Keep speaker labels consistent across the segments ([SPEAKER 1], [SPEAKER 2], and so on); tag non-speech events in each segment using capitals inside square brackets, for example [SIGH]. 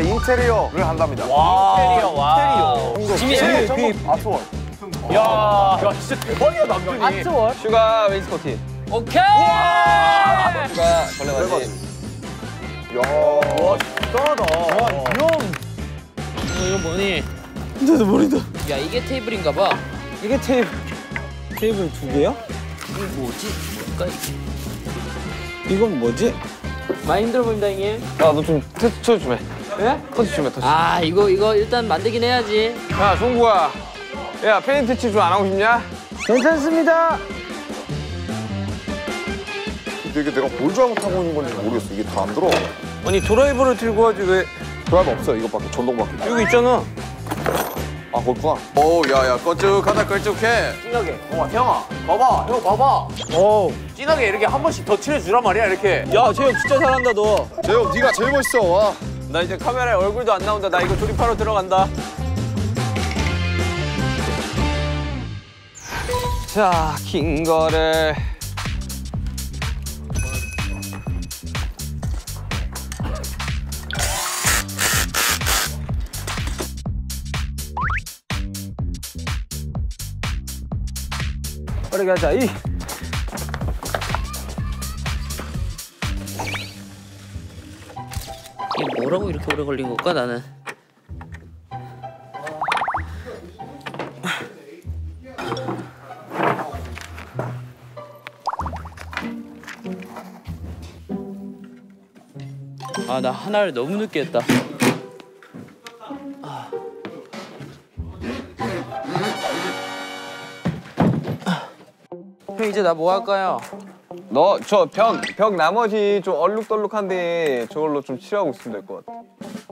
[SPEAKER 1] 인테리어를 한답니다.
[SPEAKER 2] 인테리어 와.
[SPEAKER 1] 지민 정국 art wall.
[SPEAKER 2] 야, 야 진짜 대박이야 남준이.
[SPEAKER 3] art wall.
[SPEAKER 2] 슈가 wainscoting.
[SPEAKER 3] 오케이.
[SPEAKER 2] 슈가 걸레받이.
[SPEAKER 1] 야,
[SPEAKER 2] 와 대단하다.
[SPEAKER 3] 이거 뭐니?
[SPEAKER 4] 나도 모른다.
[SPEAKER 3] 야 이게 테이블인가 봐.
[SPEAKER 4] 이게 테이블 테이블 두 개야?
[SPEAKER 3] 이게 뭐지? 뭘까? 이게?
[SPEAKER 4] 이건 뭐지?
[SPEAKER 3] 많이 힘들어 보인다 형님.
[SPEAKER 2] 야 너 좀 터치 좀 해.
[SPEAKER 3] 예?
[SPEAKER 2] 터치 좀 해. 터치.
[SPEAKER 3] 아 이거 이거 일단 만들긴 해야지.
[SPEAKER 2] 야 정국아. 야 페인트 칠 좀 안 하고 싶냐?
[SPEAKER 4] 괜찮습니다.
[SPEAKER 1] 근데 이게 내가 뭘 잘못하고 있는 건지 모르겠어. 이게 다 안 들어.
[SPEAKER 2] 아니 드라이버를 들고 하지 왜?
[SPEAKER 1] 드라이버 없어. 이것밖에 전동밖에.
[SPEAKER 2] 여기 있잖아.
[SPEAKER 1] 아, 그렇구나.
[SPEAKER 5] 오, 야야 걸쭉하다 걸쭉해.
[SPEAKER 2] 진하게. 어 태형아. 봐봐. 형 봐봐.
[SPEAKER 4] 오.
[SPEAKER 2] 진하게 이렇게 한 번씩 더 칠해주란 말이야 이렇게.
[SPEAKER 4] 야, 재영 진짜 잘한다 너.
[SPEAKER 1] 재영, 네가 제일 멋있어. 와.
[SPEAKER 2] 나 이제 카메라에 얼굴도 안 나온다. 나 이거 조립하러 들어간다. 자, 긴 거를.
[SPEAKER 4] 빠르게 하자. 이.
[SPEAKER 3] 이게 뭐라고 이렇게 오래 걸린 걸까 나는? 아 나 하나를 너무 늦게 했다. 이제 나 뭐 할까요?
[SPEAKER 2] 너 저 벽 벽 나머지 좀 얼룩덜룩한데 저걸로 좀 칠하고 있으면 될 것 같아.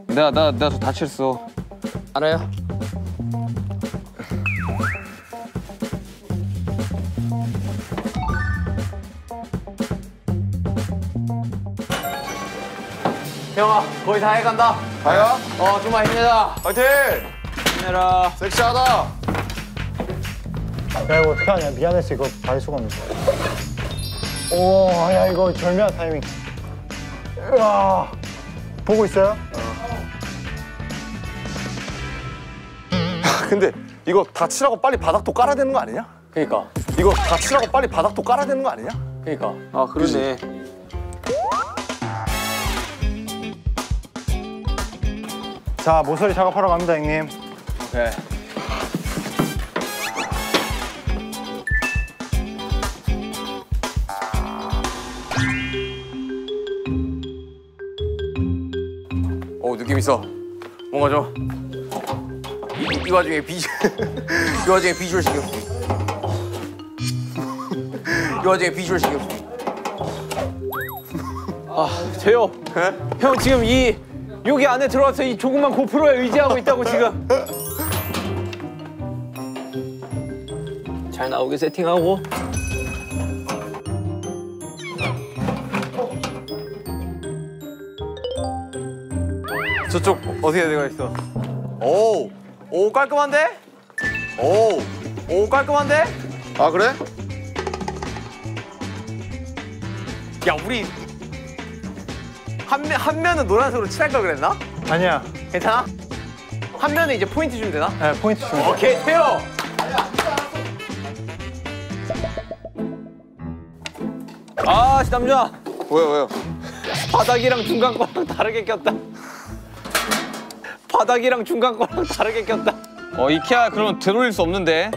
[SPEAKER 2] 내가 나 내가 저다 칠했어.
[SPEAKER 3] 알아요.
[SPEAKER 2] 형아 거의 다 해간다.
[SPEAKER 1] 가야?
[SPEAKER 2] 어 좀만 힘내라.
[SPEAKER 1] 화이팅!
[SPEAKER 2] 힘내라.
[SPEAKER 1] 섹시하다.
[SPEAKER 6] 야 이거 어떻게 하냐 미안했어 이거 받을 수가 없네 오야 이거 절묘한 타이밍 으아 보고 있어요? [LAUGHS]
[SPEAKER 1] 근데 이거 다 칠하고 빨리 바닥도 깔아야 되는 거 아니냐?
[SPEAKER 2] 그니까
[SPEAKER 1] 이거 다 칠하고 빨리 바닥도 깔아야 되는 거 아니냐?
[SPEAKER 2] 그니까. 아 그러네.
[SPEAKER 6] 자 모서리 작업하러 갑니다 형님
[SPEAKER 2] 오케이.
[SPEAKER 5] 느낌 있어. 뭔가 좀. 이, 이 와중에 비주 [LAUGHS] 이 와중에 비주얼 신경 쓰. 이 와중에 비주얼 신경 쓰.
[SPEAKER 2] 재호. 형 지금 이 여기 안에 들어와서 이 조그만 고프로에 의지하고 있다고 지금. 잘 나오게 세팅하고. 저쪽 어디에 내가 있어?
[SPEAKER 5] 오, 오 깔끔한데? 오, 오 깔끔한데?
[SPEAKER 1] 아, 그래?
[SPEAKER 2] 야 우리 한, 면, 한 면은 노란색으로 칠할 걸 그랬나?
[SPEAKER 6] 아니야
[SPEAKER 2] 괜찮아? 한 면에 이제 포인트 주면 되나?
[SPEAKER 6] 네, 포인트 주면
[SPEAKER 2] 오케이 태요. 아 남자
[SPEAKER 1] 왜요, 왜요?
[SPEAKER 2] 바닥이랑 중간 거랑 다르게 꼈다. 바닥이랑 중간 거랑 [LAUGHS] 다르게 꼈다. 어 이케아 그러면 들어올릴 수 없는데.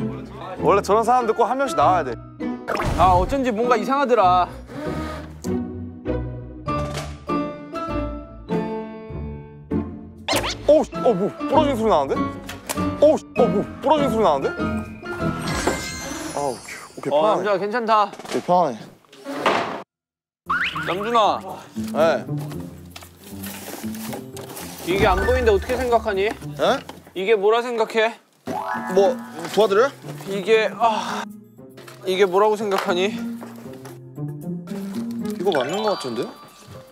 [SPEAKER 1] 원래 저런 사람들 꼭 한 명씩 나와야 돼.
[SPEAKER 2] 아 어쩐지 뭔가 이상하더라.
[SPEAKER 1] 오, 씨, 어, 뭐, 부러진 소리 나는데? 오, 씨, 어, 뭐, 부러진 소리 나는데? 아, 오케이, 오케이,
[SPEAKER 2] 어
[SPEAKER 1] 편하네.
[SPEAKER 2] 남자 괜찮다.
[SPEAKER 1] 오케이, 편하네.
[SPEAKER 2] 남준아
[SPEAKER 1] 예.
[SPEAKER 2] 이게 안 보이는데 어떻게 생각하니?
[SPEAKER 1] 예?
[SPEAKER 2] 이게 뭐라 생각해?
[SPEAKER 1] 뭐, 도와드려요?
[SPEAKER 2] 이게 아 이게 뭐라고 생각하니?
[SPEAKER 1] 이거 맞는 거 같은데?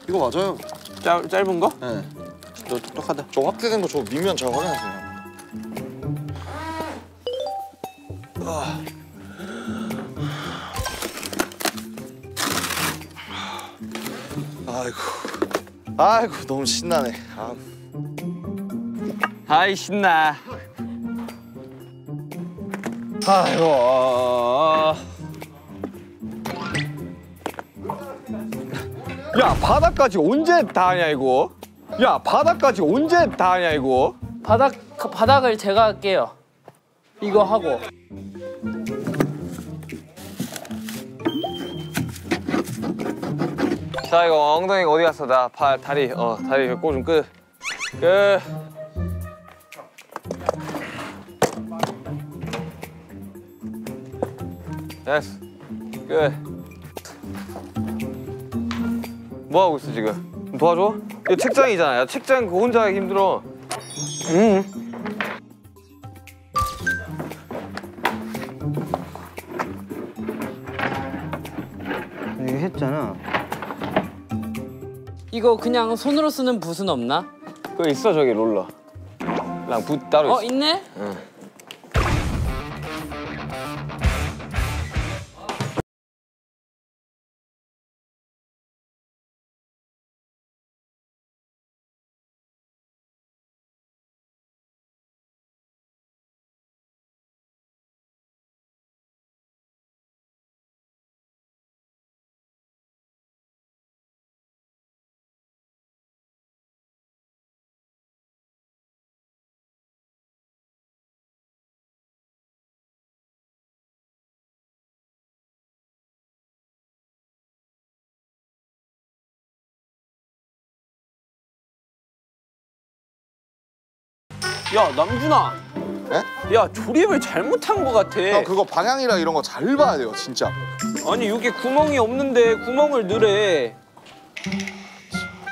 [SPEAKER 1] 이거 맞아요.
[SPEAKER 7] 짧, 짧은 거?
[SPEAKER 1] 네.
[SPEAKER 7] 너 똑똑하다.
[SPEAKER 1] 저 확대된 거저 밑면 잘 확인하세요. 아. 아이고. 아이고 너무 신나네. 아,
[SPEAKER 7] 아이 신나. 아이고. 야 바닥까지 언제 다 하냐 이거? 야 바닥까지 언제 다 하냐 이거?
[SPEAKER 3] 바닥 바닥을 제가 할게요. 이거 하고.
[SPEAKER 7] 자 이거 엉덩이 어디 갔어? 나 발 다리 어 다리 꼬좀 끝. 끝. 됐어. 끝. 뭐 하고 있어 지금? 도와줘? 이거 책장이잖아. 야, 책장 그거 혼자 하기 힘들어. 응.
[SPEAKER 2] 이거 했잖아.
[SPEAKER 3] 이거 그냥 손으로 쓰는 붓은 없나?
[SPEAKER 7] 그거 있어 저기 롤러. 랑 붓 따로 있어.
[SPEAKER 3] 어 있네?
[SPEAKER 2] 야 남준아. 야 조립을 잘못한 것 같아.
[SPEAKER 1] 형 그거 방향이랑 이런 거 잘 봐야 돼요 진짜.
[SPEAKER 2] 아니 여기 구멍이 없는데 구멍을 넣으래.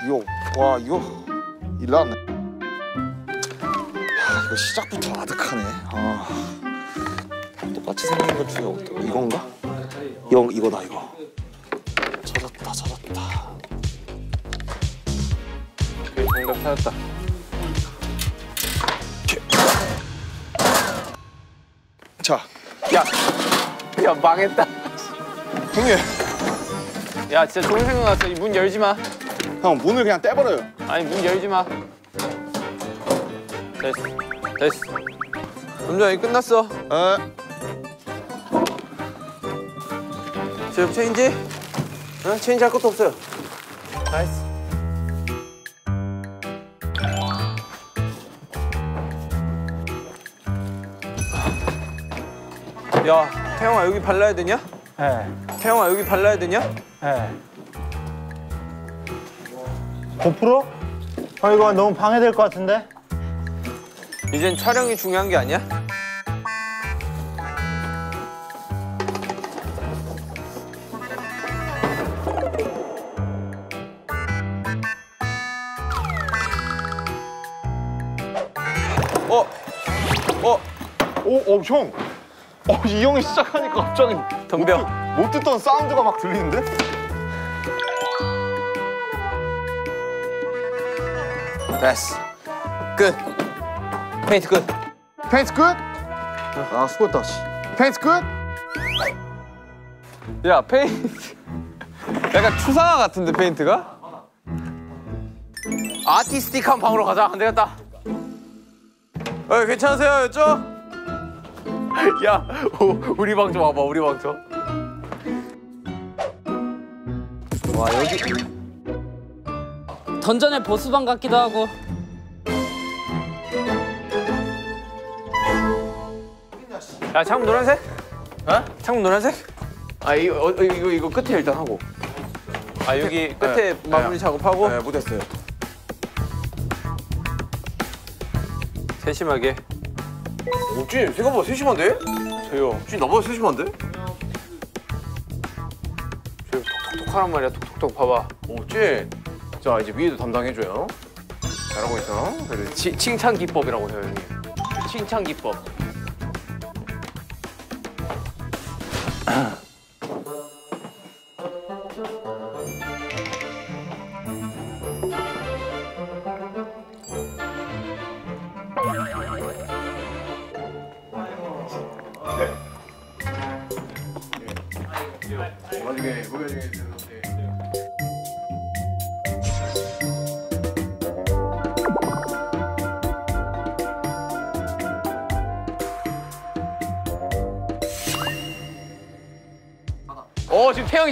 [SPEAKER 1] 이거 와 이거 일 났네. 야 이거 시작부터 아득하네. 아. 똑같이 생긴 것 중에 어떤 이건가? 이거 이거다 이거. 찾았다 찾았다.
[SPEAKER 7] 오케이, 정답 찾았다.
[SPEAKER 2] 자야 망했다.
[SPEAKER 1] 형님
[SPEAKER 2] 야 진짜 좋은 생각 났어. 이 문 열지 마.
[SPEAKER 1] 형 문을 그냥 떼버려요.
[SPEAKER 2] 아니 문 열지 마. 됐어. 됐어.
[SPEAKER 7] 점장이 끝났어.
[SPEAKER 1] 에.
[SPEAKER 7] 제 체인지? 어? 체인지 할 것도 없어요.
[SPEAKER 2] 야 태영아 여기 발라야 되냐?
[SPEAKER 4] 네.
[SPEAKER 2] 태영아 여기 발라야 되냐?
[SPEAKER 4] 네. 고프로? 아 이거 너무 방해될 것 같은데?
[SPEAKER 2] 이젠 촬영이 중요한 게 아니야?
[SPEAKER 7] 어? 어?
[SPEAKER 1] 오, 어, 형. 어, 이 형이 시작하니까 갑자기
[SPEAKER 2] 덤벼.
[SPEAKER 1] 못 듣던 사운드가 막 들리는데?
[SPEAKER 7] 됐어. 끝. 페인트 끝.
[SPEAKER 1] 페인트 끝? 아, 수고했다, 씨. 페인트 끝?
[SPEAKER 7] 야, 페인트. 약간 추상화 같은데, 페인트가?
[SPEAKER 5] 아티스틱한 방으로 가자. 안 되겠다. 어, 괜찮으세요, 였죠? [LAUGHS] 야, 오, 우리 방 좀 와봐. 우리 방 좀.
[SPEAKER 7] 와, 여기.
[SPEAKER 3] 던전의 보스방 같기도 하고.
[SPEAKER 2] 야 창문 노란색?
[SPEAKER 5] 어?
[SPEAKER 2] 창문 노란색?
[SPEAKER 5] 아, 이거 어, 이거 이거 끝에 일단 하고.
[SPEAKER 2] 아 여기 끝에 마무리 작업하고
[SPEAKER 5] 네, 못했어요.
[SPEAKER 2] 세심하게.
[SPEAKER 5] 옥진, 생각보다 세심한데?
[SPEAKER 2] 조용.
[SPEAKER 5] 옥진 나보다 세심한데?
[SPEAKER 2] 조용 톡톡톡하란 말이야. 톡톡톡 봐봐.
[SPEAKER 5] 옥진. 자, 이제 위에도 담당해줘요. 잘하고 있어. 그래.
[SPEAKER 2] 치, 칭찬 기법이라고 해요 형님. 칭찬 기법.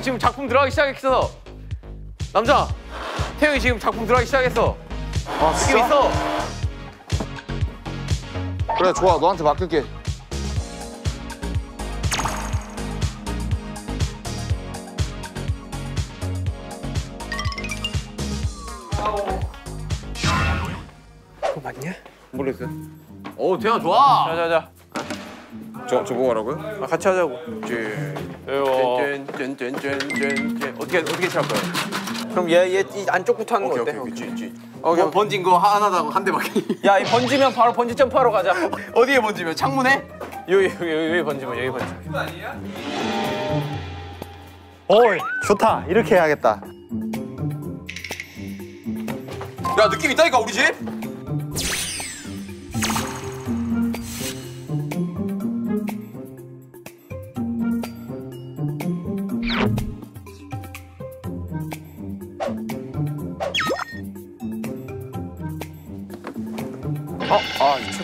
[SPEAKER 5] 태영이 지금 작품 들어가기 시작했어. 남자, 태영이 지금 작품 들어가기 시작했어.
[SPEAKER 1] 아
[SPEAKER 5] 느낌 있어.
[SPEAKER 1] 그래 좋아 너한테 맡길게
[SPEAKER 7] 모르겠어요.
[SPEAKER 5] 오 태영 좋아.
[SPEAKER 7] 자 자 자. 저 저거 하라고요?
[SPEAKER 2] 아, 같이 하자고.
[SPEAKER 5] 짠짠짠짠짠짠 어떻게 어떻게 칠할 거예요?
[SPEAKER 2] 그럼 얘 얘 이 안쪽부터 하는 거 어때?
[SPEAKER 5] 어, 번- 번진 거 하나당 한대 맞기. [LAUGHS]
[SPEAKER 2] 야, 이 번지면 바로 번지 점프하러 가자. [LAUGHS]
[SPEAKER 5] 어디에 번지면 창문에?
[SPEAKER 2] 여기 여기 여기 번지면 여기 번지면.
[SPEAKER 4] 어이 좋다 이렇게 해야겠다
[SPEAKER 5] 야 느낌 있다니까 우리 집.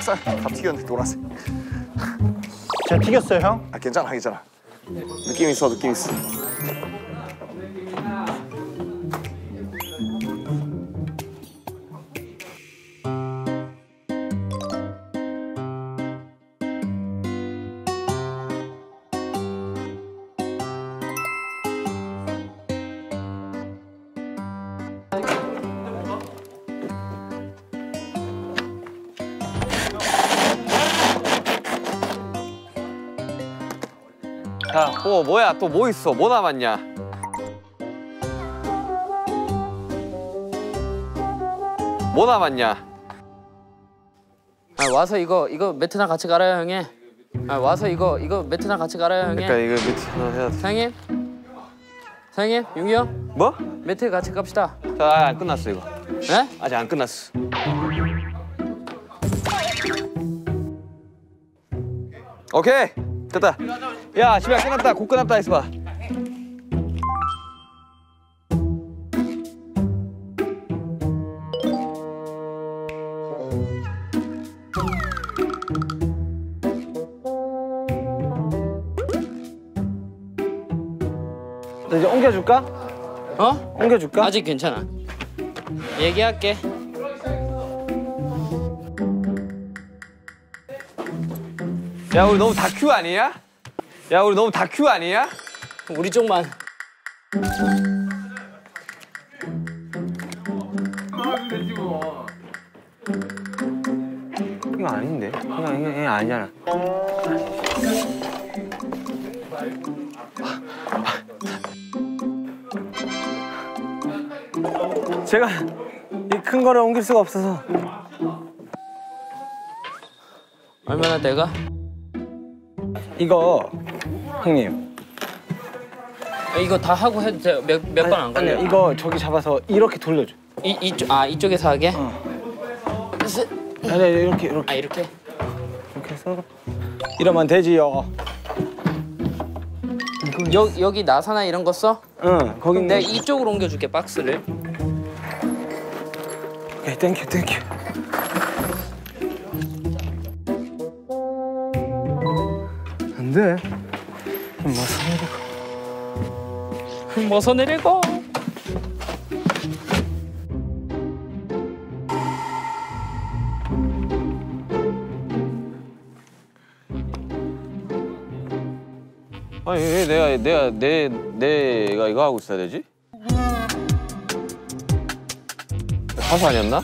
[SPEAKER 1] 책상 다 튀겼네 노란색.
[SPEAKER 4] 제가 튀겼어요 형?
[SPEAKER 1] 아 괜찮아 괜찮아. 느낌 있어 느낌 있어
[SPEAKER 7] 또 뭐야? 또 뭐 있어? 뭐 남았냐? 뭐 남았냐?
[SPEAKER 3] 아, 와서 이거 이거 매트랑 같이 갈아요 형님. 아, 와서 이거 이거 매트랑 같이 갈아요 형님.
[SPEAKER 7] 그러니까 이거 밑에 하나 해야 돼.
[SPEAKER 3] 사장님. 사장님, 윤기 형.
[SPEAKER 7] 뭐?
[SPEAKER 3] 매트 같이 갑시다.
[SPEAKER 7] 자, 아직 안 끝났어 이거.
[SPEAKER 3] 네?
[SPEAKER 7] 아직 안 끝났어. 오케이 됐다. 야 집에 끝났다. 곧 끝났다 했어 봐.
[SPEAKER 4] 나 이제 옮겨줄까?
[SPEAKER 3] 어?
[SPEAKER 4] 옮겨줄까?
[SPEAKER 3] 아직 괜찮아. 얘기할게.
[SPEAKER 7] 야 우리 너무 다큐 아니야? 야 우리 너무 다큐 아니야?
[SPEAKER 3] 우리 쪽만.
[SPEAKER 4] 이거 아닌데 이거 이거, 이거 아니잖아 제가 이 큰 거를 옮길 수가 없어서
[SPEAKER 3] 얼마나 내가?
[SPEAKER 4] 이거 형님
[SPEAKER 3] 아, 이거 다 하고 해도 돼요. 몇몇 번 안 걸려.
[SPEAKER 4] 아니야 이거 저기 잡아서 이렇게 돌려줘
[SPEAKER 3] 이 이쪽 아 이쪽에서 하게? 스-
[SPEAKER 4] 아니 이렇게 이렇게
[SPEAKER 3] 아 이렇게?
[SPEAKER 4] 이렇게 해서 이러면 되지요
[SPEAKER 3] 여, 여기 나사나 이런 거 써?
[SPEAKER 4] 응 거기
[SPEAKER 3] 내가 이쪽으로 옮겨줄게 박스를.
[SPEAKER 4] 오케이 땡큐 땡큐 안돼 뭐 사내고
[SPEAKER 3] 벗어 내리고.
[SPEAKER 7] 아니 왜 내가 내가 내 내가 이거 하고 있어야 되지? 사수 아니었나?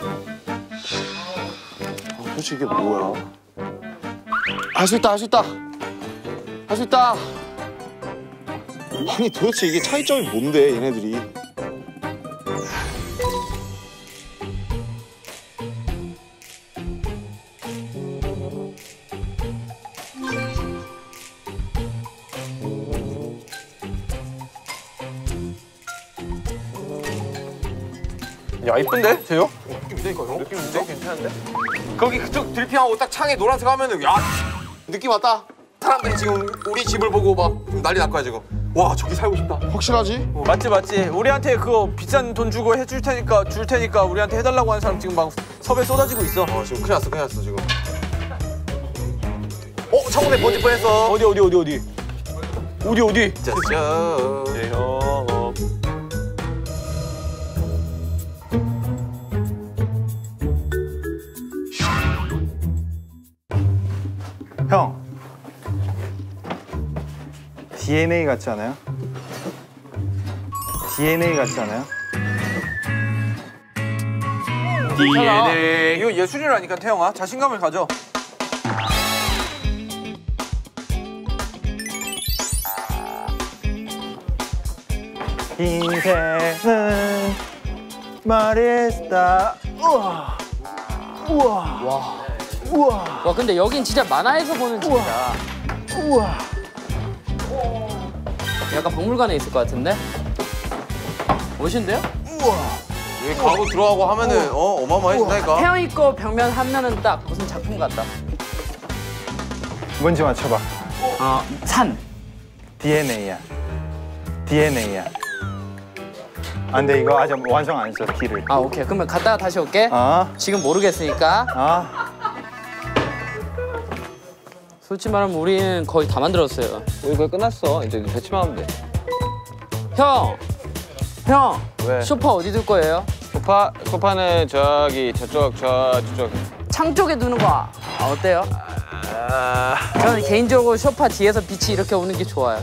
[SPEAKER 1] 도대체 이게 뭐야? 할 수 있다 할 수 있다. 할 수 있다. 아니 도대체 이게 차이점이 뭔데 얘네들이?
[SPEAKER 5] 야 이쁜데? 재요? 느낌 있다니까 형. 느낌 있는데 괜찮은데? 거기 그쪽 드리핑하고 딱 창에 노란색 하면은 야 느낌 왔다. 사람들이 지금 우리 집을 보고 막 난리 날 거야 지금. 와 저기 살고 싶다.
[SPEAKER 1] 확실하지?
[SPEAKER 2] 맞지 맞지. 우리한테 그거 비싼 돈 주고 해줄 테니까 줄 테니까 우리한테 해달라고 하는 사람 지금 막 섭외 쏟아지고 있어.
[SPEAKER 5] 어 지금 큰일 났어 큰일 났어 지금. 어 창문에 번지 뻔했어.
[SPEAKER 2] 어디 어디 어디 어디. 어디 어디.
[SPEAKER 5] 짜잔.
[SPEAKER 2] 예, 형.
[SPEAKER 4] 형. DNA 같지 않아요? DNA 같지 않아요?
[SPEAKER 2] DNA. 이거 예술이라니까 태영아. 자신감을 가져.
[SPEAKER 4] 인생은 말했다. 우와. 우와.
[SPEAKER 3] 와.
[SPEAKER 4] 우와.
[SPEAKER 3] 와 근데 여긴 진짜 만화에서 보는 집이다.
[SPEAKER 4] 우와.
[SPEAKER 3] 약간 박물관에 있을 것 같은데? 멋있는데요?
[SPEAKER 5] 여기 가고 들어가고 하면은 어 어마어마해진다니까.
[SPEAKER 3] 태영이 거 벽면 한 면은 딱 무슨 작품 같다.
[SPEAKER 4] 뭔지 맞춰봐.
[SPEAKER 3] 어, 산.
[SPEAKER 4] DNA야. DNA야. 아, 근데 이거 아직 완성 안 했어, D를.
[SPEAKER 3] 아 오케이 그러면 갔다가 다시 올게.
[SPEAKER 4] 아,
[SPEAKER 3] 지금 모르겠으니까.
[SPEAKER 4] 아.
[SPEAKER 3] 솔직히 말하면 우리는 거의 다 만들었어요.
[SPEAKER 7] 우리 거의 끝났어. 이제 배치만 하면 돼.
[SPEAKER 3] 형, 형.
[SPEAKER 7] 왜?
[SPEAKER 3] 소파 어디 둘 거예요?
[SPEAKER 7] 소파 소파는 저기 저쪽 저 저쪽.
[SPEAKER 3] 창 쪽에 두는 거 아, 어때요? 저는 개인적으로 소파 뒤에서 빛이 이렇게 오는 게 좋아요.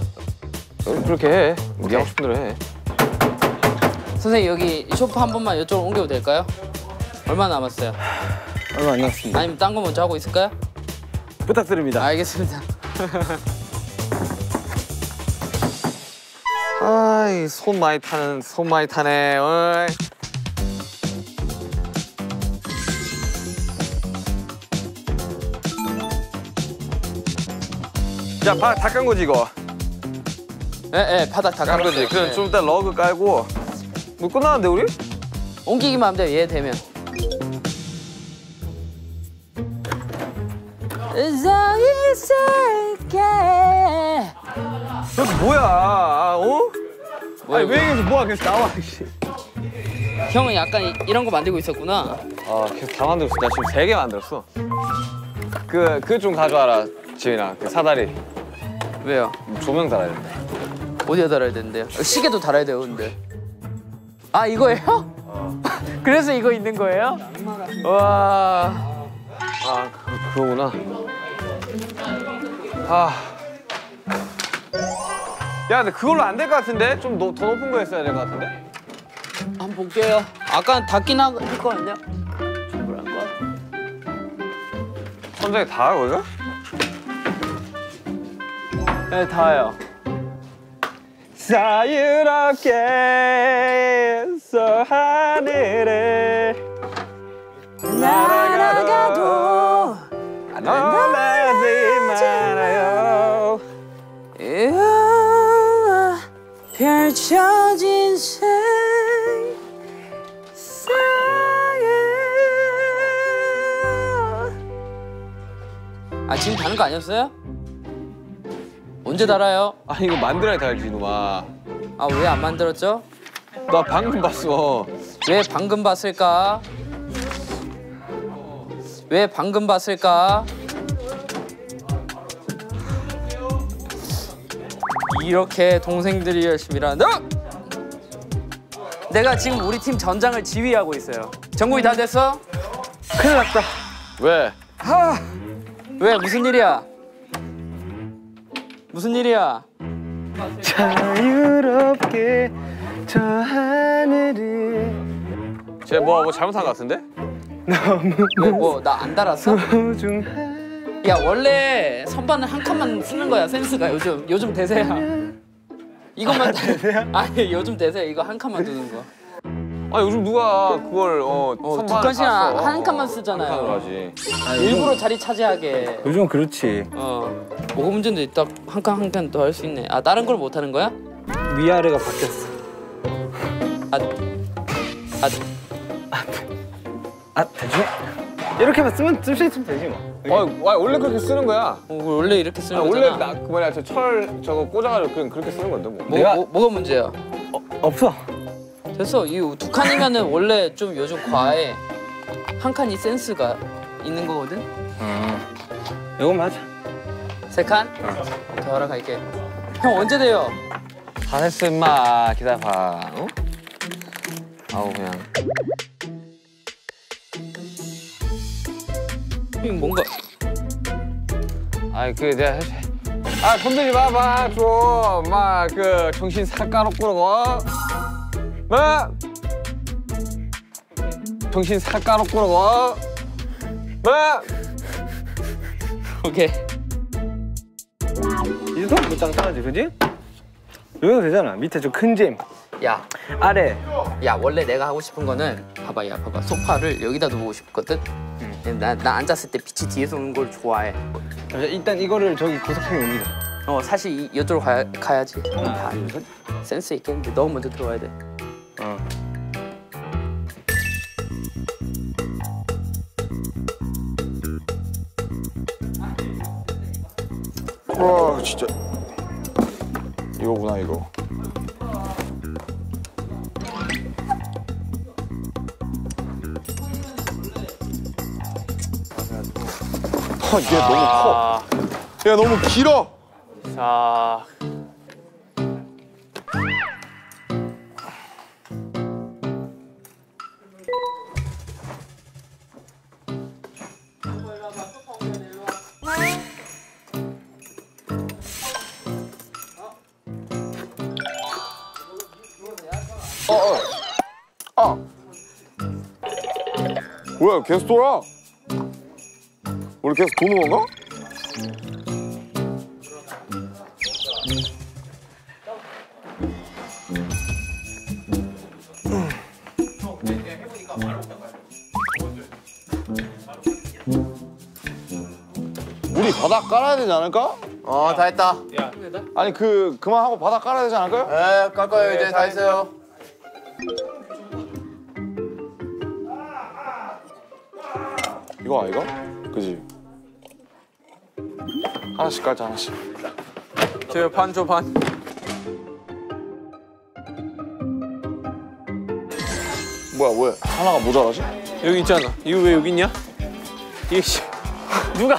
[SPEAKER 7] 그렇게 해. 우리 하고 싶은 대로 해.
[SPEAKER 3] 선생님 여기 소파 한 번만 이쪽으로 옮겨도 될까요? 얼마 남았어요? [SIGHS]
[SPEAKER 7] 얼마 안 남았습니다.
[SPEAKER 3] 아니면 딴 거 먼저 하고 있을까요?
[SPEAKER 7] 부탁드립니다.
[SPEAKER 3] 알겠습니다. [LAUGHS]
[SPEAKER 7] 아이 손 많이 타는 손 많이 타네. 어이. 자, 바, 다깐 거지 이거.
[SPEAKER 3] 예, 예, 바닥
[SPEAKER 7] 다깐 거지. 그럼
[SPEAKER 3] 예.
[SPEAKER 7] 좀 이따 러그 깔고. 뭐 끝나는데 우리?
[SPEAKER 3] 옮기기만 하면 돼요. 얘 되면. 서 있을게.
[SPEAKER 7] 여기 뭐야? 아, 어?
[SPEAKER 3] 뭐야,
[SPEAKER 7] 아니 왜 여기서 뭐야? 계속 나와. 씨.
[SPEAKER 3] 형은 약간 이- 이런 거 만들고 있었구나.
[SPEAKER 7] 아, 계속 다 만들었어. 나 지금 세 개 만들었어. 그 그 좀 가져와라, 지민아. 그 사다리
[SPEAKER 3] 왜요?
[SPEAKER 7] 조명 달아야 돼.
[SPEAKER 3] 어디에 달아야 되는데요? 시계도 달아야 돼요, 근데. 아, 이거예요? [LAUGHS] 그래서 이거 있는 거예요? 와.
[SPEAKER 7] 아, 그, 그거구나. 아. 야, 근데 그걸로 안 될 것 같은데? 좀 더 높은 거 했어야 될 것 같은데?
[SPEAKER 3] 한번 볼게요. 아까 닿긴 하- 했거든요. 뭐랄 거.
[SPEAKER 7] 천장에 닿아, 거기가?
[SPEAKER 3] 네, 닿아요.
[SPEAKER 7] 자유롭게 서 하늘을
[SPEAKER 3] 날아 가도
[SPEAKER 7] 떠나지 말아요.
[SPEAKER 3] 펼쳐진 세상에 아 지금 다는 거 아니었어요? 언제 달아요?
[SPEAKER 7] 아니, 이거 만들어야 달지, 이놈아.
[SPEAKER 3] 아왜 안 만들었죠?
[SPEAKER 7] 나 방금 봤어.
[SPEAKER 3] 왜 방금 봤을까? 왜 방금 봤을까? 이렇게 동생들이 열심히 일하는다. 내가 지금 우리 팀 전장을 지휘하고 있어요. 정국이 다 됐어?
[SPEAKER 7] 왜?
[SPEAKER 3] 왜 무슨 일이야? 무슨 일이야?
[SPEAKER 4] 자유롭게 저 하늘을
[SPEAKER 7] 쟤 뭐, 뭐 잘못한 것 같은데?
[SPEAKER 3] 왜뭐나 안 달았어? 야 원래 선반은 한 칸만 쓰는 거야 센스가 요즘 요즘 대세야. 이것만 [LAUGHS] 아니 요즘 대세 이거 한 칸만 두는 거.
[SPEAKER 7] 아 요즘 누가 그걸 어,
[SPEAKER 3] 어, 두 칸씩
[SPEAKER 7] 다 써.
[SPEAKER 3] 한 칸만
[SPEAKER 7] 어,
[SPEAKER 3] 쓰잖아요.
[SPEAKER 7] 한 칸으로 하지.
[SPEAKER 3] 일부러 자리 차지하게.
[SPEAKER 4] 요즘 그렇지.
[SPEAKER 3] 어. 오고 문제도 있다 한칸 한 칸 더 할 수 있네. 아 다른 걸 못 하는 거야?
[SPEAKER 4] 위아래가 바뀌었어.
[SPEAKER 3] 아, 아
[SPEAKER 4] 아 대충 이렇게만 쓰면 쓸수 있으면 되지 뭐.
[SPEAKER 7] 어, 와, 원래 그렇게 쓰는 거야.
[SPEAKER 3] 어, 원래 이렇게 쓰는
[SPEAKER 7] 아, 원래
[SPEAKER 3] 거잖아.
[SPEAKER 7] 나, 그 뭐냐 저 철 저거 꽂아가지고 그냥 그렇게 쓰는 건데 뭐.
[SPEAKER 3] 뭐,
[SPEAKER 4] 내가-
[SPEAKER 3] 뭐 뭐가 문제야?
[SPEAKER 4] 없어.
[SPEAKER 3] 됐어. 이 두 칸이면은 원래 좀 요즘 과에 한 칸이 센스가 있는 거거든.
[SPEAKER 4] 이거만 하자.
[SPEAKER 3] 세 칸? 더 허락할게. 형 언제 돼요?
[SPEAKER 7] 다 했어 임마 기다려봐. 어? 아우 그냥.
[SPEAKER 3] 뭔가
[SPEAKER 7] 아이 그 내가. 아 손들지 마봐 좀막그 정신 삭가로 꾸러고. 뭐? 정신 삭가로 꾸러고. 뭐?
[SPEAKER 3] 오케이.
[SPEAKER 4] 이 정도 짱짱하지, 그지? 이 정도 되잖아. 밑에 저큰 잼,
[SPEAKER 3] 야,
[SPEAKER 4] 아래.
[SPEAKER 3] 야 원래 내가 하고 싶은 거는 봐봐, 야 봐봐. 소파를 여기다 두고 싶거든. 나, 나 앉았을 때 빛이 뒤에서 오는 걸 좋아해.
[SPEAKER 4] 일단 이거를 저기 옮기자.
[SPEAKER 3] 어 사실 이, 이쪽으로 가야, 가야지. 다 센스 있겠는데 너 먼저 들어와야 돼.
[SPEAKER 4] 어.
[SPEAKER 1] 와 진짜 이거구나 이거 아 이게 너무 커야 너무 길어.
[SPEAKER 3] 자,
[SPEAKER 1] 뭐야 계속 돌아 우리 계속 도는 건가? 우리 바닥 깔아야 되지 않을까?
[SPEAKER 5] 어 다 했다.
[SPEAKER 1] 아니 그 그만하고 바닥 깔아야 되지 않을까요?
[SPEAKER 5] 네, 깔 거예요 이제 다 했어요.
[SPEAKER 1] 이거 아이가? 그지? 하나씩 깔자 하나씩
[SPEAKER 2] 저 반조 반.
[SPEAKER 1] 뭐야 왜 하나가 모자라지?
[SPEAKER 2] 여기 있잖아. 이거 왜 여기 있냐? 이게 씨. 누가?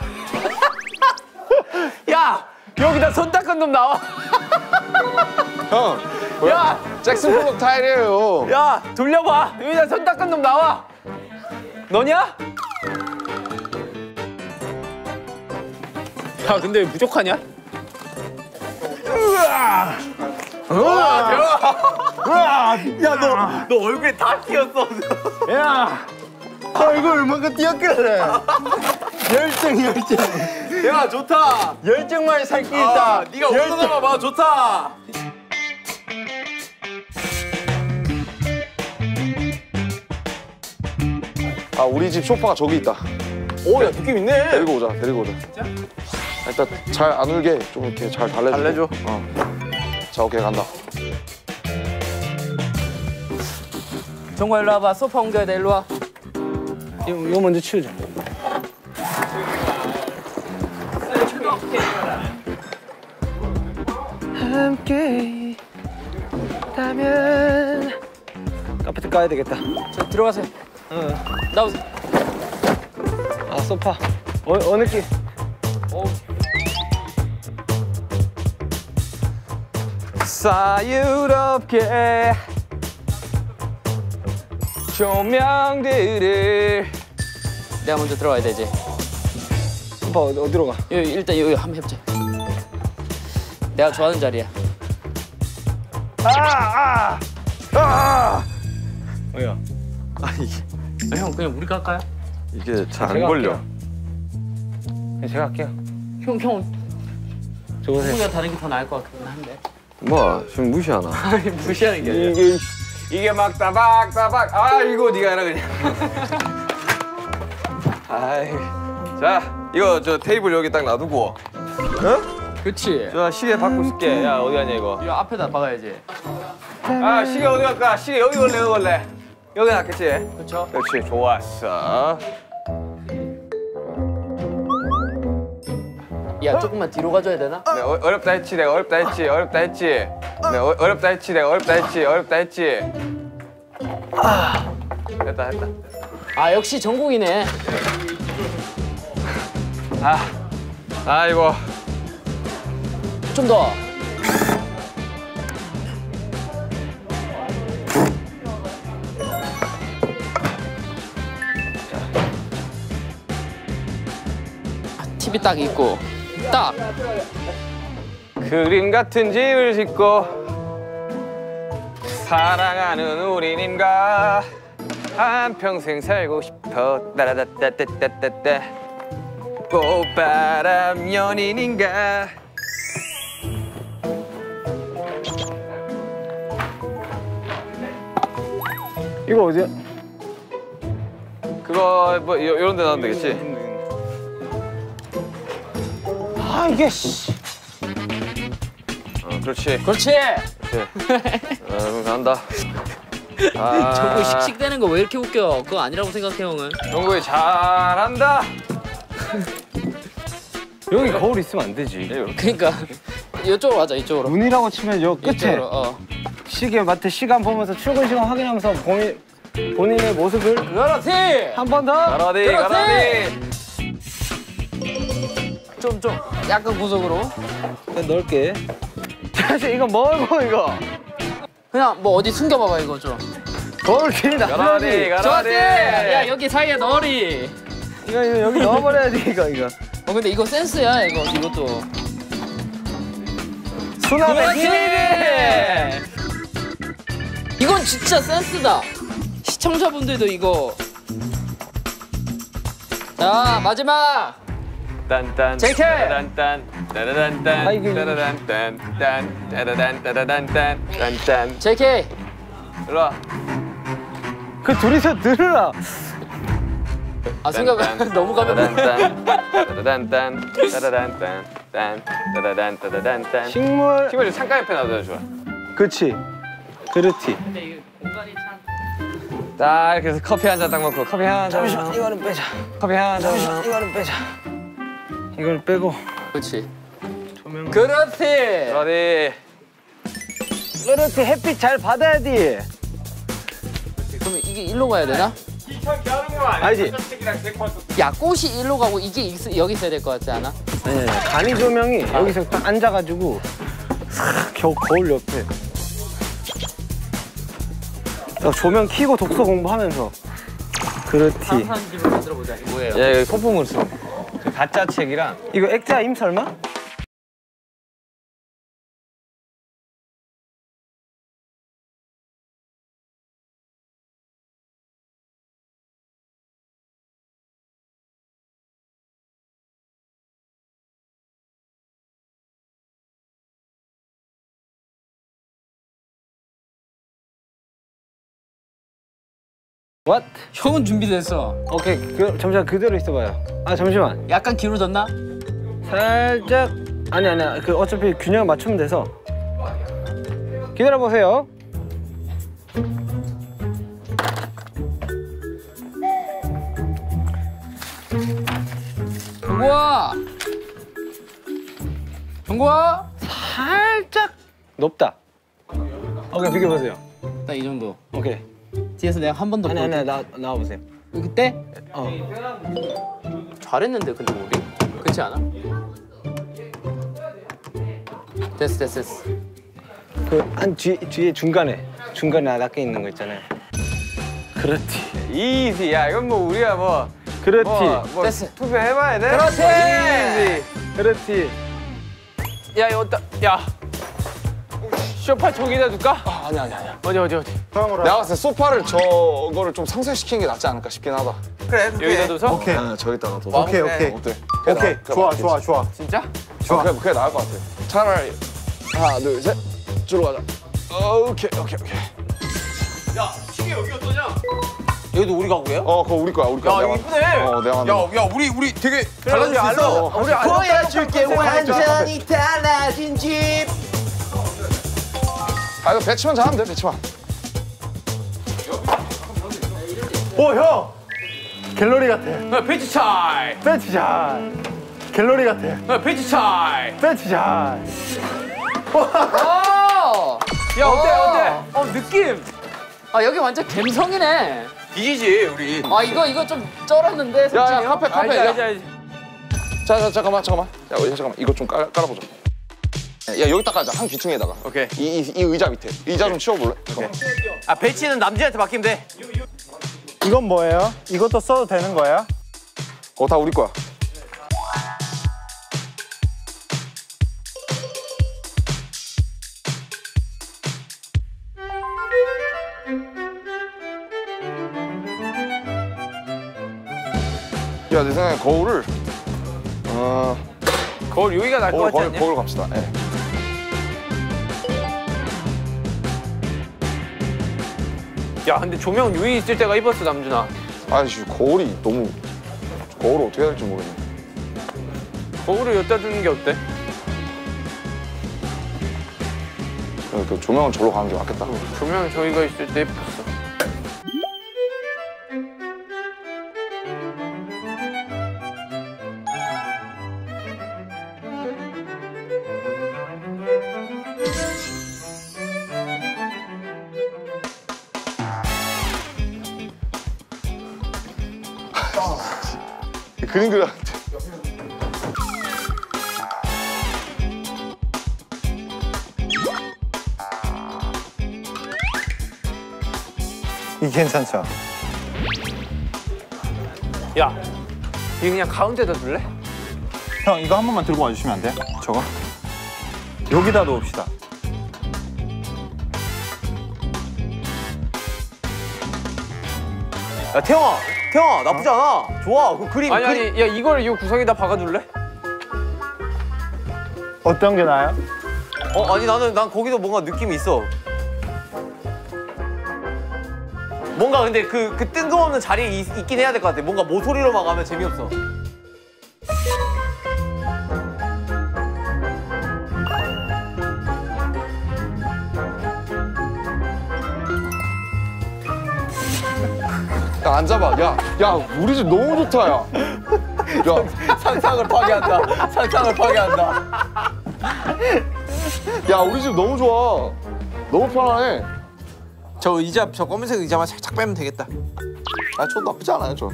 [SPEAKER 2] [LAUGHS] 야 여기다 손 닦은 놈 나와. [LAUGHS]
[SPEAKER 1] 형! 뭐야? 잭슨 폴록 타일이에요
[SPEAKER 2] 야 돌려봐. 여기다 손 닦은 놈 나와. 너냐? 야 근데 왜 부족하냐? 야너 너 얼굴에 다 튀었어.
[SPEAKER 4] 야! 얼굴 얼마나 띄었길래. 열정, 열정.
[SPEAKER 2] 야 좋다.
[SPEAKER 4] 열정만이 살길
[SPEAKER 2] 아,
[SPEAKER 4] 있다.
[SPEAKER 2] 네가 웃어나봐 봐 좋다.
[SPEAKER 1] 아 우리 집 소파가 저기 있다
[SPEAKER 2] 오 야 느낌 있네.
[SPEAKER 1] 데리고 오자 데리고 오자 진짜? 일단 잘 안 울게 좀 이렇게 잘 달래줘
[SPEAKER 2] 달래줘.
[SPEAKER 1] 어 자 오케이 간다
[SPEAKER 3] 정과 일로 와봐. 소파 옮겨야 돼. 일로 와.
[SPEAKER 4] 이거, 이거 먼저 치우자. 함께 있다면 카페트 까야 되겠다.
[SPEAKER 3] 저 들어가세요. 나오세요.
[SPEAKER 4] 아 소파. 어, 어느 길?
[SPEAKER 7] 사유롭게 조명들을
[SPEAKER 3] 내가 먼저 들어가야 되지.
[SPEAKER 4] 어디, 어디로 가?
[SPEAKER 3] 여기 일단 여기 한번 해보자. 내가 좋아하는 자리야.
[SPEAKER 4] 뭐야?
[SPEAKER 3] 아, 형 그냥 우리가 할까요?
[SPEAKER 1] 이게 잘 안
[SPEAKER 4] 제가
[SPEAKER 1] 걸려
[SPEAKER 4] 할게요. 네, 제가 할게요.
[SPEAKER 3] 형, 형.
[SPEAKER 4] 저보세요.
[SPEAKER 3] 다른 게 더 나을 것 같긴 한데.
[SPEAKER 7] 뭐 지금 무시하나? [LAUGHS]
[SPEAKER 3] 아니, 무시하는 게 아니라.
[SPEAKER 7] 이게 이게 막 따박 따박 아 이거 네가 해라 그냥. [LAUGHS] 아이 자 이거 저 테이블 여기 딱 놔두고
[SPEAKER 3] 그치.
[SPEAKER 7] 저 시계 바꾸실게야 어디 갔냐 이거
[SPEAKER 3] 이거 앞에다 박아야지.
[SPEAKER 7] 아 시계 어디 갈까 시계 여기 걸래 여기 걸래 여기 놨겠지
[SPEAKER 3] 그쵸?
[SPEAKER 7] 그렇지 좋았어
[SPEAKER 3] 야, 조금만 뒤로 가줘야 되나?
[SPEAKER 7] 내가 어, 어렵다 했지 내가 어렵다 했지 어렵다 했지. 내가 어, 어렵다 했지 내가 어렵다 했지 어렵다 했지. 아 됐다 됐다.
[SPEAKER 3] 아, 역시 전국이네.
[SPEAKER 7] 아 아이고
[SPEAKER 3] 좀 더. 아, TV 딱 있고 딱
[SPEAKER 7] 그림 같은 집을 짓고 사랑하는 우리님과 한평생 살고 싶어 따라다따따따따따 꽃바람 연인인가
[SPEAKER 4] 이거 어디야?
[SPEAKER 7] 그거 뭐 요, 요런 데 나오면 되겠지?
[SPEAKER 4] 아 이게 씨.
[SPEAKER 7] 어, 그렇지.
[SPEAKER 3] 그렇지.
[SPEAKER 7] 어, 그럼 간다. [LAUGHS] 아,
[SPEAKER 3] 저거 씩씩대는 거 왜 이렇게 웃겨? 그거 아니라고 생각해 형은.
[SPEAKER 7] 정국이 잘한다. [LAUGHS]
[SPEAKER 4] 여기 거울 있으면 안 되지.
[SPEAKER 3] 그러니까 이쪽으로 가자 이쪽으로.
[SPEAKER 4] 문이라고 치면 요 끝에
[SPEAKER 3] 이쪽으로 어.
[SPEAKER 4] 시계 마트 시간 보면서 출근 시간 확인하면서 본인 본인의 모습을
[SPEAKER 3] 그렇지.
[SPEAKER 4] 한 번 더.
[SPEAKER 7] 가라디
[SPEAKER 3] 그렇지!
[SPEAKER 7] 가라디
[SPEAKER 3] 좀좀 약간 구석으로
[SPEAKER 4] 그냥 넓게. 사실 이거 뭐고 이거?
[SPEAKER 3] 그냥 뭐 어디 숨겨봐봐 이거 좀
[SPEAKER 7] 가라디
[SPEAKER 4] 나가야지.
[SPEAKER 3] 좋았지 야 여기 사이에 넣으리
[SPEAKER 4] 이거 이거 여기 넣어버려야지 이거 이거.
[SPEAKER 3] 어 근데 이거 센스야 이거 이것도
[SPEAKER 4] 수납의 힘이.
[SPEAKER 3] 이건 진짜 센스다 시청자분들도 이거 자 마지막
[SPEAKER 7] 딴딴
[SPEAKER 3] JK!
[SPEAKER 7] 따라단딴 따라단딴
[SPEAKER 4] 아, 이게-
[SPEAKER 7] 따라단딴 딴 따라단 따라단딴 딴딴
[SPEAKER 3] JK
[SPEAKER 7] 일로 와
[SPEAKER 4] 그 둘이서 들으라.
[SPEAKER 3] 아 생각 [LAUGHS] 너무 가면
[SPEAKER 7] 따라단딴 따라단딴 딴 따라단 따라단딴
[SPEAKER 4] 식물.
[SPEAKER 7] 팀을 창가 옆에 놔둬야 좋아
[SPEAKER 4] 그렇지. 그렇지.
[SPEAKER 3] 근데 이게 공간이 참
[SPEAKER 7] 딱 이렇게 해서 커피 한 잔 딱 먹고 커피 한 잔
[SPEAKER 4] 잠시만 이거는 빼자.
[SPEAKER 7] 커피 한 잔
[SPEAKER 4] 잠시만 이거는 빼자. 이걸 빼고.
[SPEAKER 3] 그렇지
[SPEAKER 4] 조명.
[SPEAKER 3] 그렇지
[SPEAKER 7] 어디
[SPEAKER 4] 그렇지 햇빛 잘 받아야 돼.
[SPEAKER 3] 그러면 이게 일로 가야 되나?
[SPEAKER 4] 알지?
[SPEAKER 3] 야 꽃이 일로 가고 이게 있- 여기 있어야 될 것 같지 않아?
[SPEAKER 4] 네, 간이 조명이 여기서 딱 앉아가지고 싹 겨, 거울 옆에 딱 조명 켜고 독서 공부하면서 그렇지
[SPEAKER 3] 사람 집을 만들어 보자 뭐예요?
[SPEAKER 7] 예 소품을 써 가짜 책이랑
[SPEAKER 4] 이거 액자임 설마? What?
[SPEAKER 3] 형은 준비됐어.
[SPEAKER 4] 오케이. 그, 잠시만 그대로 있어봐요. 아 잠시만.
[SPEAKER 3] 약간 기울어졌나?
[SPEAKER 4] 살짝 아니 아니 그 어차피 균형 맞추면 돼서. 기다려 보세요.
[SPEAKER 3] 정구아! 정구아!
[SPEAKER 4] 살짝 높다. 오케이 비교 보세요.
[SPEAKER 3] 딱 이 정도.
[SPEAKER 4] 오케이
[SPEAKER 3] 뒤에서 내가 한 번 더
[SPEAKER 4] 아니 아니 나, 나와 보세요
[SPEAKER 3] 그때?
[SPEAKER 4] 어.
[SPEAKER 3] 잘했는데 근데 우리? 그렇지 않아? 됐어 됐어 됐어
[SPEAKER 4] 그한 뒤, 뒤에 중간에 중간에 낮게 있는 거 있잖아요 그렇지
[SPEAKER 7] 이지 야 이건 뭐 우리가 뭐
[SPEAKER 4] 그렇지
[SPEAKER 7] 뭐, 뭐
[SPEAKER 3] 됐어.
[SPEAKER 7] 투표해봐야 돼?
[SPEAKER 3] 그렇지.
[SPEAKER 7] 이지
[SPEAKER 4] 그렇지
[SPEAKER 7] 야 이거 야 쇼파 저기다 줄까?
[SPEAKER 1] 아, 아니 아니 아니.
[SPEAKER 7] 어디 어디 어디
[SPEAKER 1] 내가 봤을 때 소파를 저거를 좀 상쇄시키는 게 낫지 않을까 싶긴 하다.
[SPEAKER 2] 그래
[SPEAKER 7] 여기다 둬서?
[SPEAKER 1] 아, 저기다가 둬.
[SPEAKER 5] 오케이, 오케이.
[SPEAKER 1] 어때?
[SPEAKER 4] 오케이 좋아 좋아 좋아.
[SPEAKER 7] 진짜?
[SPEAKER 4] 좋아.
[SPEAKER 1] 그래 그게 나을 것 같아. 차라리 하나 둘 셋. 쭉 가자. 어, 오케이 오케이 오케이.
[SPEAKER 2] 야 시계 여기 어떠냐? 여기도 우리 가구예요?
[SPEAKER 1] 어 그거 우리 거야 우리 거야.
[SPEAKER 2] 야 이쁘네.
[SPEAKER 1] 어 내가 만든.
[SPEAKER 5] 야, 야, 우리 우리 되게 달라질 수 있어.
[SPEAKER 7] 우리
[SPEAKER 2] 보여줄게 완전히
[SPEAKER 7] 달라진 집.
[SPEAKER 1] 아 이거 배치만 잘하면 돼 배치만.
[SPEAKER 4] 오 형. 갤러리 같아.
[SPEAKER 7] 어,
[SPEAKER 2] 페이지 차이.
[SPEAKER 4] 벤치 잘. 갤러리 같아.
[SPEAKER 2] 페이지 차이.
[SPEAKER 4] 벤치 잘.
[SPEAKER 3] 어.
[SPEAKER 7] 야 어때
[SPEAKER 3] 어.
[SPEAKER 7] 어때? 어 느낌.
[SPEAKER 3] 아 여기 완전 갬성이네.
[SPEAKER 5] 뒤지지 우리.
[SPEAKER 3] 아 이거 이거 좀 쩔었는데
[SPEAKER 1] 야야. 카페 카페.
[SPEAKER 7] 알지
[SPEAKER 1] 야.
[SPEAKER 7] 알지 알지.
[SPEAKER 1] 자, 자 잠깐만 잠깐만. 야 어, 잠깐만 이거 좀 깔, 깔아보자. 야 여기다 깔자 한 귀퉁이에다가.
[SPEAKER 5] 오케이.
[SPEAKER 1] 이, 이, 이 의자 밑에. 의자 좀 치워볼래? 잠깐만.
[SPEAKER 2] 아 배치는 남진한테 맡기면 돼.
[SPEAKER 4] 이건 뭐예요? 이것도 써도 되는 거예요?
[SPEAKER 1] 그거 다 우리 거야. 야, 내 생각에 거울을 어,
[SPEAKER 7] 거울 여기가 날 것
[SPEAKER 1] 거울,
[SPEAKER 7] 같지
[SPEAKER 1] 거울,
[SPEAKER 7] 않냐?
[SPEAKER 1] 거울 갑시다. 예.
[SPEAKER 7] 야 근데 조명 유이 있을 때가 이뻤어 남준아.
[SPEAKER 1] 아이씨, 거울이 너무 거울을 어떻게 해야 될지 모르겠네.
[SPEAKER 7] 거울을 여기다 두는 게 어때?
[SPEAKER 1] 그 조명은 절로 가는 게 맞겠다.
[SPEAKER 7] 조명 저기가 있을 때
[SPEAKER 4] 괜찮죠?
[SPEAKER 7] 야, 이 그냥 가운데다 둘래?
[SPEAKER 4] 형 이거 한 번만 들고 와주시면 안 돼요? 저거? 여기다 놓읍시다.
[SPEAKER 2] 야 태영아, 태영아 나쁘지 않아. 좋아. 그 그림
[SPEAKER 7] 아니
[SPEAKER 2] 그림.
[SPEAKER 7] 아니, 야 이걸 이 구석에다 박아둘래?
[SPEAKER 4] 어떤 게 나아요?
[SPEAKER 2] 어 아니 나는 난 거기도 뭔가 느낌이 있어. 뭔가 근데 그, 그 뜬금없는 자리에 있, 있긴 해야 될 것 같아. 뭔가 모서리로 막 하면 재미없어.
[SPEAKER 1] 야, 앉아봐. 야, 야, 우리 집 너무 좋다, 야. 야, [LAUGHS]
[SPEAKER 2] 상상을 파괴한다. 상상을 파괴한다.
[SPEAKER 1] 야, 우리 집 너무 좋아. 너무 편안해.
[SPEAKER 2] 저 의자, 저 검은색 의자만 살짝 빼면 되겠다.
[SPEAKER 1] 아, 저 나쁘지 않아요, 저.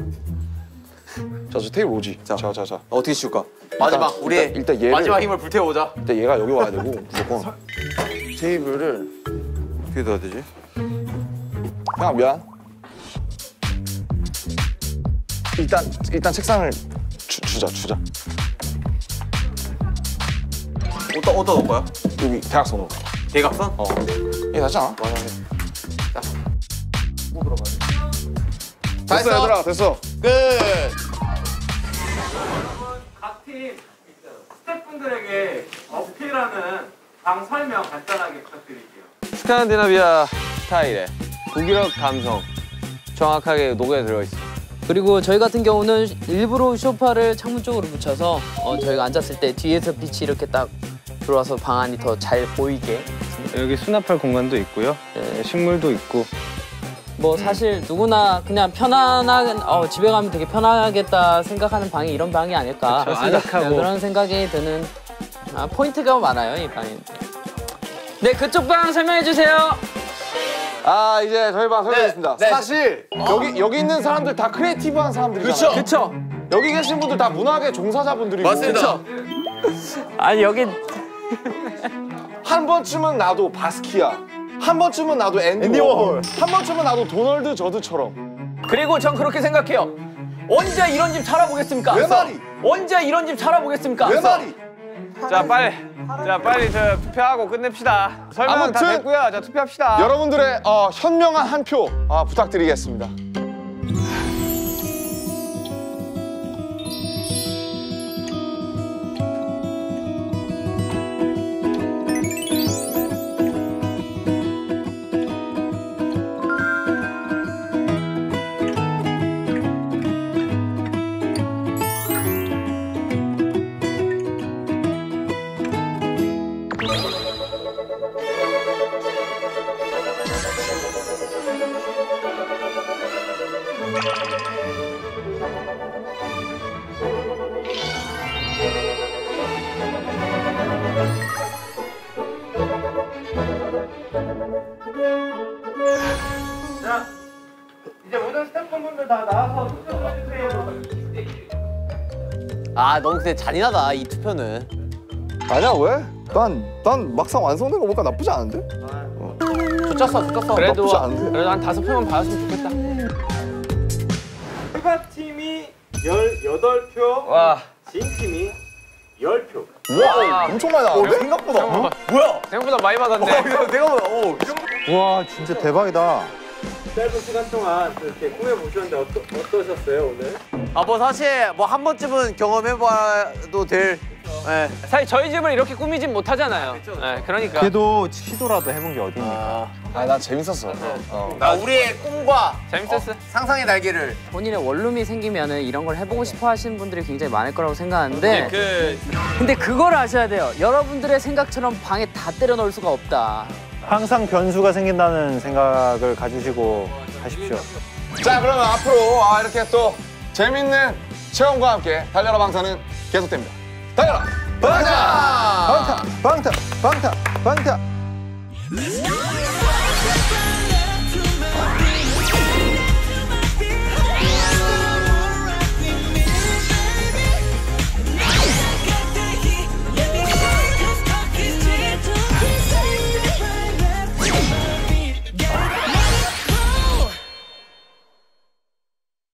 [SPEAKER 1] 자, 저 테이블 오지. 자, 자, 자. 자.
[SPEAKER 2] 어떻게 칠까? 마지막
[SPEAKER 1] 일단,
[SPEAKER 2] 우리의
[SPEAKER 1] 일단, 일단 얘를
[SPEAKER 2] 마지막 힘을 불태워보자.
[SPEAKER 1] 일단 얘가 여기 와야 되고 [LAUGHS] 무조건 테이블을
[SPEAKER 2] 어떻게 넣어야 되지?
[SPEAKER 1] 형 미안. 일단 일단 책상을 주, 주자 주자.
[SPEAKER 2] 어디다 어디다 넣을 거야?
[SPEAKER 1] 여기 대각선으로.
[SPEAKER 2] 대각선?
[SPEAKER 1] 어. 이게 낫지 않아? 맞아.
[SPEAKER 2] 다
[SPEAKER 1] 됐어
[SPEAKER 2] 했어?
[SPEAKER 1] 얘들아 됐어.
[SPEAKER 2] 끝.
[SPEAKER 7] 각팀 스태프분들에게 어필하는 방 설명 간단하게 부탁드릴게요. 스칸디나비아 스타일의 북유럽 감성 정확하게 녹여 들어 있어.
[SPEAKER 3] 그리고 저희 같은 경우는 일부러 소파를 창문 쪽으로 붙여서 어, 저희가 앉았을 때 뒤에서 빛이 이렇게 딱 들어와서 방 안이 더 잘 보이게
[SPEAKER 4] 여기 수납할 공간도 있고요.
[SPEAKER 3] 네.
[SPEAKER 4] 식물도 있고.
[SPEAKER 3] 뭐 사실 누구나 그냥 편안하게 어, 집에 가면 되게 편하겠다 생각하는 방이 이런 방이 아닐까
[SPEAKER 4] 그렇죠. 아늑하고.
[SPEAKER 3] 네, 그런 생각이 드는 아, 포인트가 많아요 이 방에 네 그쪽 방 설명해 주세요
[SPEAKER 1] 아 이제 저희 방 설명했습니다.
[SPEAKER 2] 네.
[SPEAKER 1] 사실 여기 여기 있는 사람들 다 creative한 사람들이잖아요.
[SPEAKER 7] 그쵸?
[SPEAKER 1] 여기 계신 분들 다 문학의 종사자분들이고.
[SPEAKER 2] 맞습니다. [LAUGHS]
[SPEAKER 3] 아니 여기
[SPEAKER 1] 한 번쯤은 나도 바스키아. 한 번쯤은 나도 앤디, 워홀. 한 번쯤은 나도 도널드 저드처럼.
[SPEAKER 7] 그리고 전 그렇게 생각해요. 언제 이런 집 살아보겠습니까?
[SPEAKER 1] 왜 말이?
[SPEAKER 7] 언제 이런 집 살아보겠습니까?
[SPEAKER 1] 왜 말이?
[SPEAKER 7] 자 빨리 자 빨리 저 투표하고 끝냅시다. 설명 다
[SPEAKER 1] 아무튼
[SPEAKER 7] 됐고요. 자 투표합시다.
[SPEAKER 1] 여러분들의 어, 현명한 한 표 아, 부탁드리겠습니다.
[SPEAKER 2] 근데 잔인하다 이 투표는.
[SPEAKER 1] 아니야 왜? 난, 난 막상 완성된 거 보니까 나쁘지 않은데?
[SPEAKER 2] 좋쳤어 좋쳤어.
[SPEAKER 3] 그래도
[SPEAKER 1] 나쁘지 않은데?
[SPEAKER 7] 그래도 한 다섯 표만 받았으면 좋겠다.
[SPEAKER 4] 팀이 18표,
[SPEAKER 7] 와.
[SPEAKER 4] 진 팀이 10표.
[SPEAKER 1] 우와 엄청 많이 나왔는데? 생각보다 어? 뭐야?
[SPEAKER 7] 생각보다 많이 받았네.
[SPEAKER 1] 내가 뭐야 어.
[SPEAKER 6] 와 진짜 대박이다.
[SPEAKER 4] 짧은 시간 동안 이렇게 꾸며보셨는데 어떠, 어떠셨어요, 오늘?
[SPEAKER 8] 아 뭐 사실 뭐 한 번쯤은 경험해봐도 될. 예.
[SPEAKER 7] 사실 저희 집을 이렇게 꾸미진 못하잖아요. 네, 그러니까.
[SPEAKER 6] 그래도 시도라도 해본 게 어딥니까?
[SPEAKER 1] 아 나 재밌었어 어.
[SPEAKER 2] 나 우리의 꿈과
[SPEAKER 7] 재밌었어.
[SPEAKER 2] 상상의 날개를.
[SPEAKER 3] 본인의 원룸이 생기면은 이런 걸 해보고 싶어 하시는 분들이 굉장히 많을 거라고 생각하는데
[SPEAKER 7] 그
[SPEAKER 3] 근데 그걸 아셔야 돼요. 여러분들의 생각처럼 방에 다 때려 넣을 수가 없다.
[SPEAKER 6] 항상 변수가 생긴다는 생각을 가지시고 하십시오.
[SPEAKER 1] 자 그러면 앞으로 아, 이렇게 또 재밌는 체험과 함께 달려라 방탄은 계속됩니다. 달려라 방탄!
[SPEAKER 6] 방탄! 방탄! 방탄! 방탄!